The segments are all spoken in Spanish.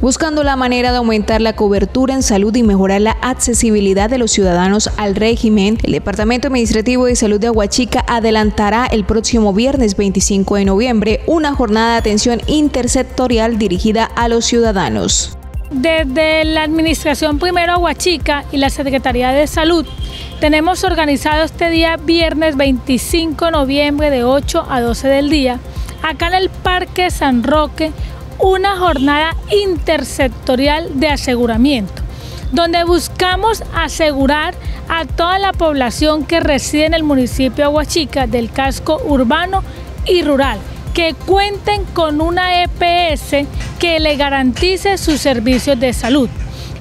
buscando la manera de aumentar la cobertura en salud y mejorar la accesibilidad de los ciudadanos al régimen. El Departamento Administrativo de Salud de Aguachica adelantará el próximo viernes 25 de noviembre una jornada de atención intersectorial dirigida a los ciudadanos. Desde la Administración Primero Aguachica y la Secretaría de Salud tenemos organizado este día viernes 25 de noviembre de 8 a 12 del día acá en el Parque San Roque una jornada intersectorial de aseguramiento, donde buscamos asegurar a toda la población que reside en el municipio de Aguachica del casco urbano y rural, que cuenten con una EPS que le garantice sus servicios de salud.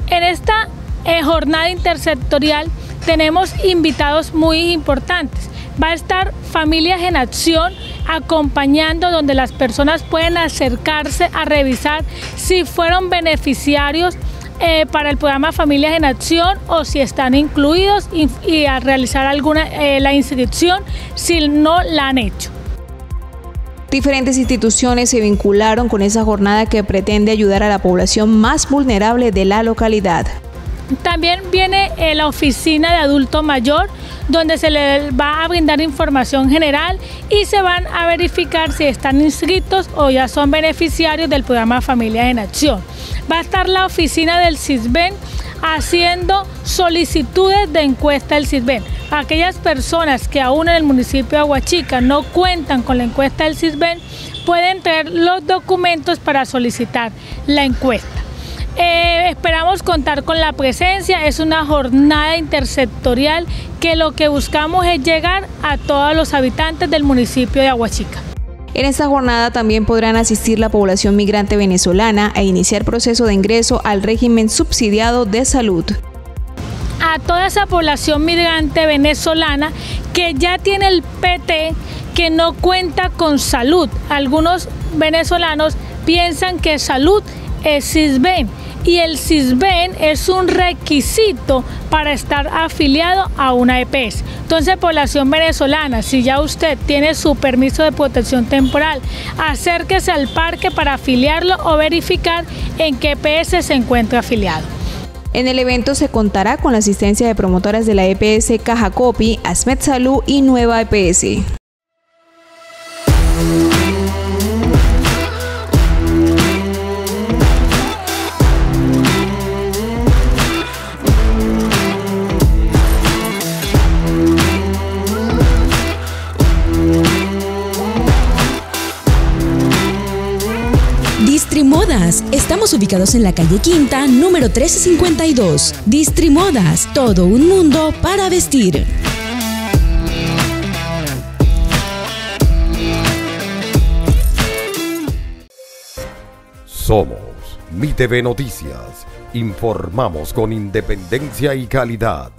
En esta eh, jornada intersectorial tenemos invitados muy importantes. Va a estar Familias en Acción acompañando donde las personas pueden acercarse a revisar si fueron beneficiarios eh, para el programa Familias en Acción o si están incluidos y, a realizar alguna eh, la inscripción si no la han hecho. Diferentes instituciones se vincularon con esa jornada que pretende ayudar a la población más vulnerable de la localidad. También viene eh, la oficina de adulto mayor, donde se les va a brindar información general y se van a verificar si están inscritos o ya son beneficiarios del programa Familia en Acción. Va a estar la oficina del CISBEN haciendo solicitudes de encuesta del CISBEN. Aquellas personas que aún en el municipio de Aguachica no cuentan con la encuesta del CISBEN pueden traer los documentos para solicitar la encuesta. Eh, esperamos contar con la presencia, es una jornada intersectorial que lo que buscamos es llegar a todos los habitantes del municipio de Aguachica. En esta jornada también podrán asistir la población migrante venezolana a iniciar proceso de ingreso al régimen subsidiado de salud. A toda esa población migrante venezolana que ya tiene el PT, que no cuenta con salud. Algunos venezolanos piensan que salud es CISBEN y el CISBEN es un requisito para estar afiliado a una EPS. Entonces, población venezolana, si ya usted tiene su permiso de protección temporal, acérquese al parque para afiliarlo o verificar en qué EPS se encuentra afiliado. En el evento se contará con la asistencia de promotoras de la EPS Caja Copi, Asmet Salud y Nueva EPS. Distrimodas. Estamos ubicados en la calle Quinta, número 1352. Distrimodas. Todo un mundo para vestir. Somos Mi TV Noticias. Informamos con independencia y calidad.